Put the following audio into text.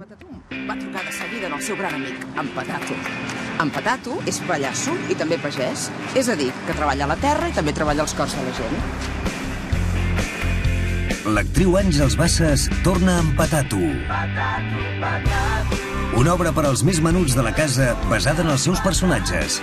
Patatum va trucar de seguida en el seu gran amic, en Patato. En Patato és pallasso i també pagès, és a dir, que treballa a la terra i també treballa els cors de la gent. L'actriu Àngels Bassas torna amb Patato. Patato, Patato. Una obra per als més menuts de la casa basada en els seus personatges.